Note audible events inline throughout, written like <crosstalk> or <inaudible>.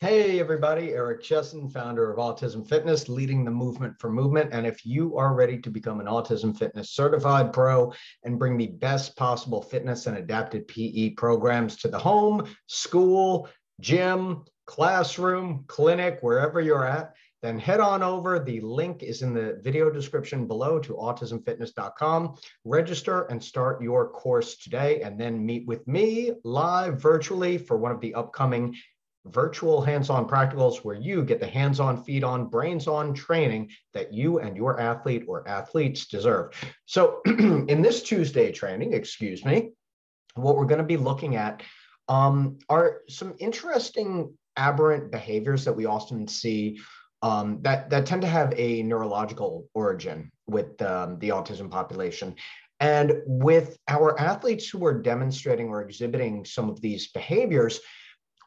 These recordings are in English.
Hey, everybody, Eric Chessen, founder of Autism Fitness, leading the movement for movement. And if you are ready to become an Autism Fitness certified pro and bring the best possible fitness and adapted PE programs to the home, school, gym, classroom, clinic, wherever you're at, then head on over. The link is in the video description below to autismfitness.com. Register and start your course today, and then meet with me live virtually for one of the upcoming virtual hands-on practicals where you get the hands-on, feet-on, brains-on training that you and your athlete or athletes deserve. So <clears throat> in this Tuesday training, excuse me, what we're going to be looking at um, are some interesting aberrant behaviors that we often see um, that, that tend to have a neurological origin with um, the autism population. And with our athletes who are demonstrating or exhibiting some of these behaviors,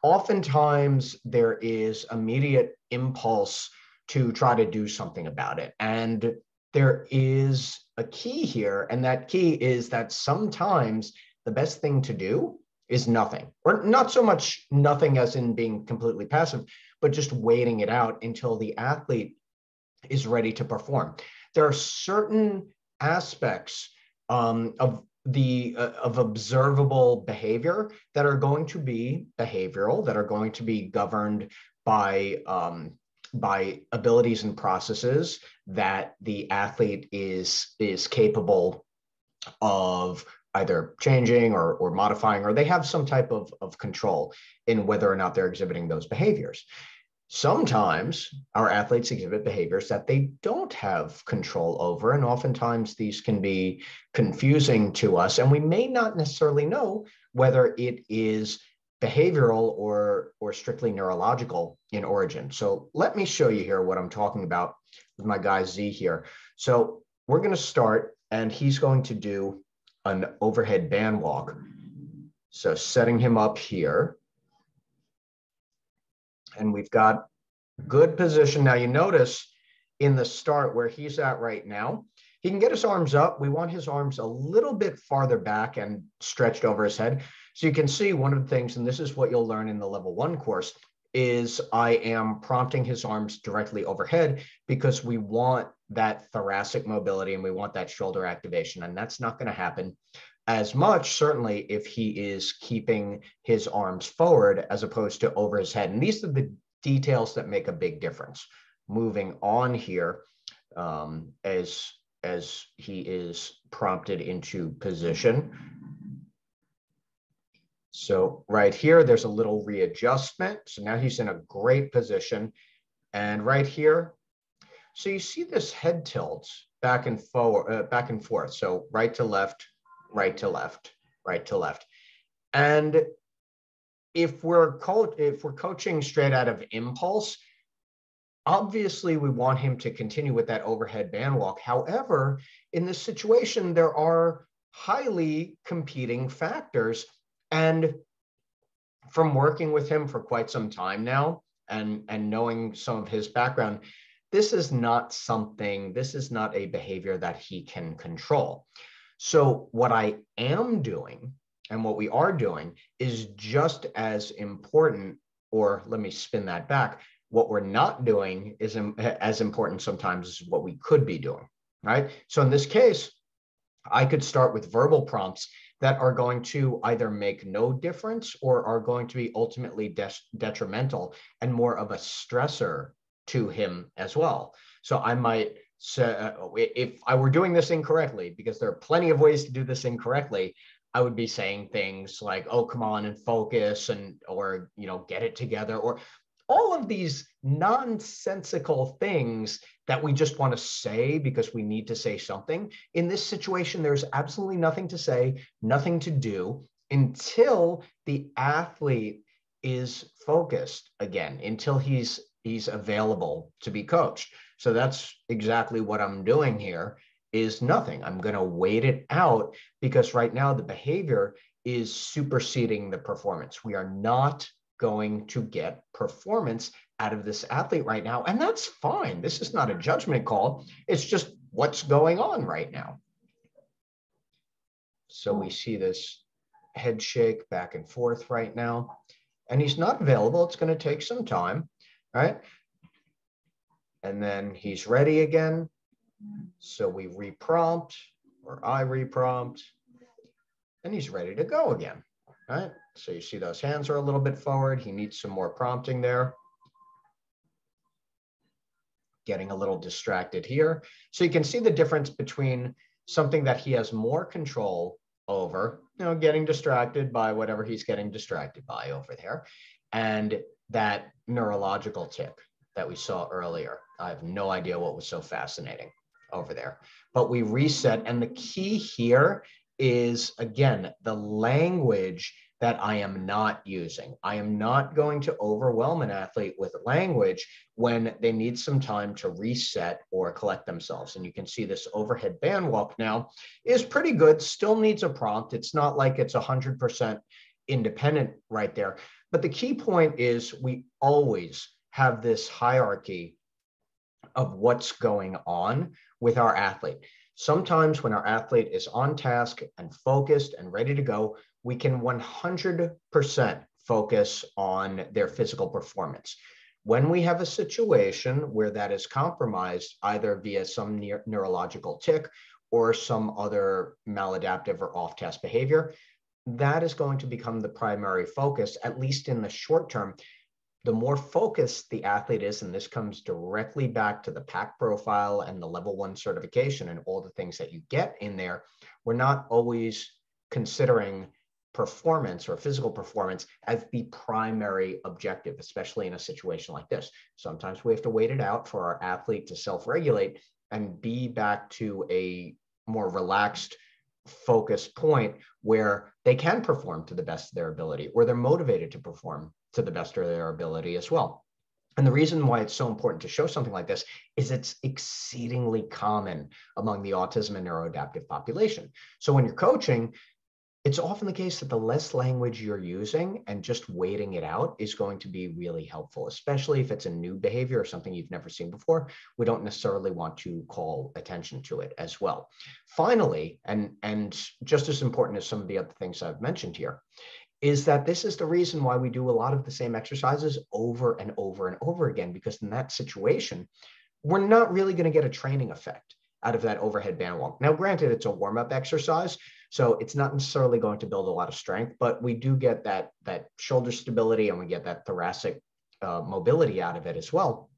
oftentimes there is immediate impulse to try to do something about it. And there is a key here, and that key is that sometimes the best thing to do is nothing, or not so much nothing as in being completely passive, but just waiting it out until the athlete is ready to perform. There are certain aspects um, of the uh, of observable behavior that are going to be behavioral that are going to be governed by um, by abilities and processes that the athlete is is capable of either changing or, or modifying or they have some type of, of control in whether or not they're exhibiting those behaviors Sometimes our athletes exhibit behaviors that they don't have control over, and oftentimes these can be confusing to us, and we may not necessarily know whether it is behavioral or, or strictly neurological in origin. So let me show you here what I'm talking about with my guy Z here. So we're going to start, and he's going to do an overhead band walk. So setting him up here and we've got good position. Now you notice in the start where he's at right now, he can get his arms up. We want his arms a little bit farther back and stretched over his head. So you can see one of the things, and this is what you'll learn in the level one course, is I am prompting his arms directly overhead because we want that thoracic mobility and we want that shoulder activation. And that's not going to happen as much, certainly, if he is keeping his arms forward as opposed to over his head. And these are the details that make a big difference. Moving on here, um, as as he is prompted into position. So right here, there's a little readjustment. So now he's in a great position. And right here, so you see this head tilt back and forward, uh, back and forth. So right to left, right to left, right to left. And if we're co- if we're coaching straight out of impulse, obviously we want him to continue with that overhead band walk. However, in this situation, there are highly competing factors. And from working with him for quite some time now and, and knowing some of his background, this is not something, this is not a behavior that he can control. So, what I am doing and what we are doing is just as important, or let me spin that back. What we're not doing is <laughs> as important sometimes as what we could be doing, right? So, in this case, I could start with verbal prompts that are going to either make no difference or are going to be ultimately de- detrimental and more of a stressor to him as well. So I might so uh, if I were doing this incorrectly, because there are plenty of ways to do this incorrectly, I would be saying things like, "Oh, come on and focus," and or you know, get it together, or all of these nonsensical things that we just want to say because we need to say something. In this situation, there's absolutely nothing to say, nothing to do until the athlete is focused again, until he's he's available to be coached. So that's exactly what I'm doing here is nothing. I'm going to wait it out because right now the behavior is superseding the performance. We are not going to get performance out of this athlete right now. And that's fine. This is not a judgment call. It's just what's going on right now. So we see this head shake back and forth right now. and he's not available, it's going to take some time, right? And then he's ready again. So we reprompt or I reprompt and he's ready to go again, right? So you see those hands are a little bit forward. He needs some more prompting there. Getting a little distracted here. So you can see the difference between something that he has more control over, you know, getting distracted by whatever he's getting distracted by over there, and that neurological tic that we saw earlier. I have no idea what was so fascinating over there. But we reset, and the key here is again the language that I am not using. I am not going to overwhelm an athlete with language when they need some time to reset or collect themselves. And you can see this overhead band walk now is pretty good, still needs a prompt. It's not like it's 100% independent right there. But the key point is we always have this hierarchy of what's going on with our athlete. Sometimes when our athlete is on task and focused and ready to go, we can 100% focus on their physical performance. When we have a situation where that is compromised, either via some ne- neurological tic or some other maladaptive or off task behavior, that is going to become the primary focus, at least in the short term, the more focused the athlete is, and this comes directly back to the PAC profile and the level one certification and all the things that you get in there, we're not always considering performance or physical performance as the primary objective, especially in a situation like this. Sometimes we have to wait it out for our athlete to self regulate and be back to a more relaxed, focused point where they can perform to the best of their ability or they're motivated to perform to the best of their ability as well. And the reason why it's so important to show something like this is it's exceedingly common among the autism and neuroadaptive population. So when you're coaching, it's often the case that the less language you're using and just waiting it out is going to be really helpful, especially if it's a new behavior or something you've never seen before. We don't necessarily want to call attention to it as well. Finally, and, and just as important as some of the other things I've mentioned here, is that this is the reason why we do a lot of the same exercises over and over and over again, because in that situation, we're not really going to get a training effect out of that overhead band walk. Now, granted, it's a warm up exercise, so it's not necessarily going to build a lot of strength, but we do get that, that shoulder stability and we get that thoracic uh, mobility out of it as well.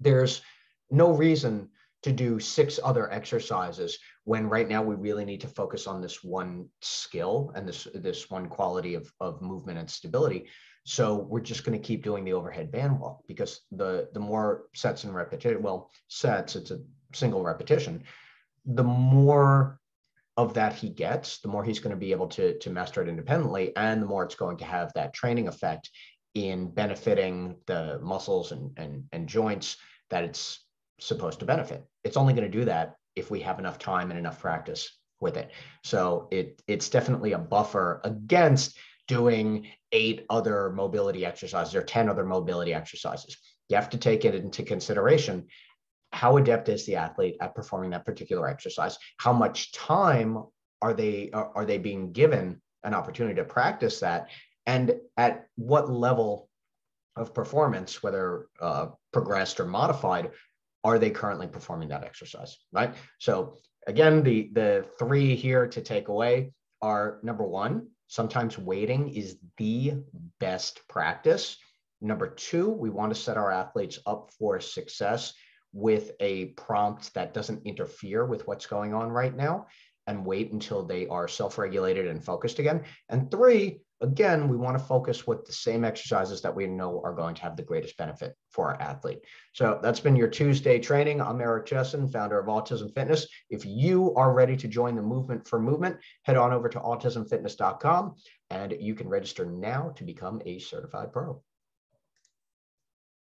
There's no reason to do six other exercises when right now we really need to focus on this one skill and this this one quality of, of movement and stability so we're just going to keep doing the overhead band walk because the the more sets and repetition well sets it's a single repetition the more of that he gets the more he's going to be able to to master it independently and the more it's going to have that training effect in benefiting the muscles and and, and joints that it's supposed to benefit. It's only going to do that if we have enough time and enough practice with it. So it it's definitely a buffer against doing eight other mobility exercises or 10 other mobility exercises. You have to take it into consideration how adept is the athlete at performing that particular exercise? How much time are they are, they being given an opportunity to practice that? And at what level of performance, whether uh, progressed or modified, are they currently performing that exercise, right? So again, the, the three here to take away are number one, sometimes waiting is the best practice. Number two, we want to set our athletes up for success with a prompt that doesn't interfere with what's going on right now and wait until they are self-regulated and focused again. And three, again, we want to focus with the same exercises that we know are going to have the greatest benefit for our athlete. So that's been your Tuesday training. I'm Eric Chessen, founder of Autism Fitness. If you are ready to join the movement for movement, head on over to autismfitness.com and you can register now to become a certified pro.